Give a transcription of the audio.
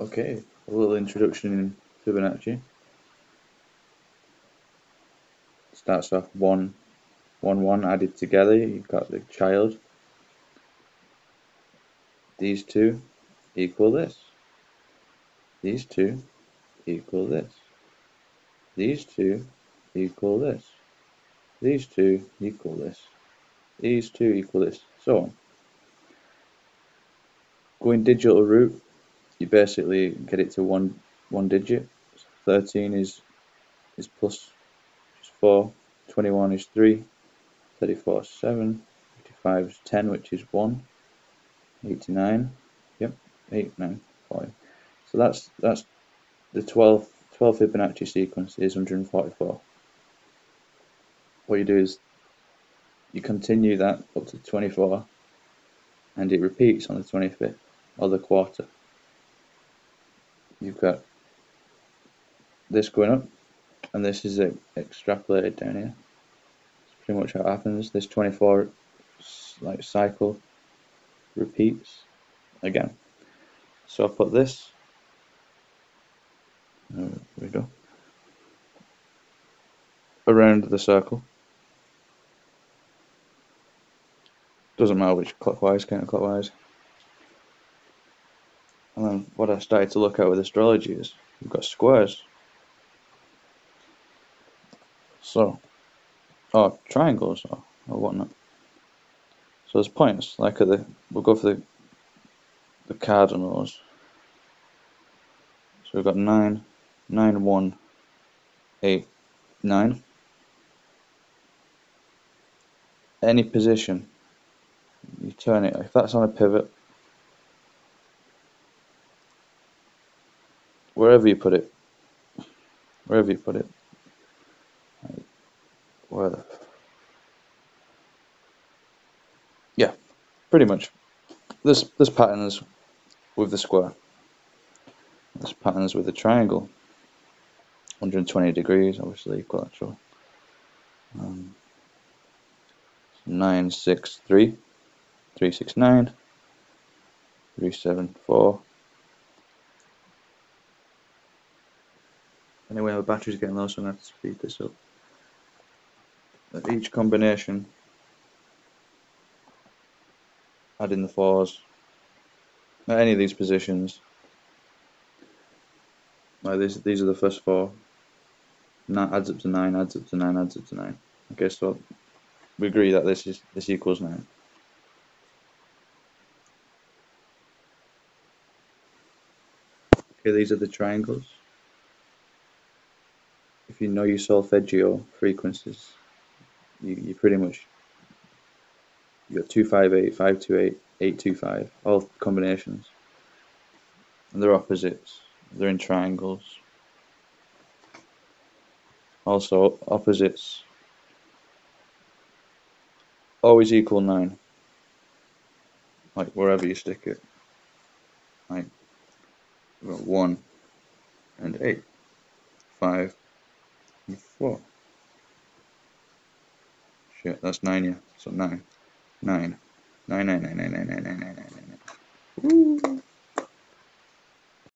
Okay, a little introduction in Fibonacci. Starts off one, one, one added together. You've got the child. These two equal this. These two equal this. These two equal this. These two equal this. These two equal this. So on. Going digital root, you basically get it to one one digit. 13 is is plus is 4, 21 is 3, 34 is 7, 55 is 10, which is 1, 89, yep, 8, 9, 5. So that's that's the 12, 12 Fibonacci sequence is 144. What you do is you continue that up to 24 and it repeats on the 25th or the quarter you've got this going up and this is extrapolated down here. It's pretty much how it happens. This 24 like cycle repeats again. So I put this uh, there we go around the circle. Doesn't matter which clockwise counterclockwise what I started to look at with astrology is we've got squares. So, or triangles or, or whatnot. So there's points, like at the, we'll go for the, the cardinals. So we've got 9, 9, 1, 8, 9. Any position, you turn it, if that's on a pivot, wherever you put it, wherever you put it, where yeah, pretty much. This this pattern is with the square. This pattern is with the triangle. 120 degrees, obviously equilateral. Um, 9, 6, 3, 3, 6, 9, 3, 7, 4, Anyway, my battery's getting low, so I'm going to have to speed this up. At each combination, add in the fours. At any of these positions, like these, these are the first four. that adds up to nine, adds up to nine, adds up to nine. Okay, so we agree that this is this equals nine. Okay, these are the triangles if you know your solfeggio frequencies, you, you pretty much you got 258, 528, 825, all combinations. And they're opposites. They're in triangles. Also, opposites always equal 9. Like, wherever you stick it. Like, 1 and 8. 5 Four. Shit, that's nine, yeah. So nine. Nine. Nine, nine, nine, nine, nine, nine, nine, nine, nine, nine. Woo.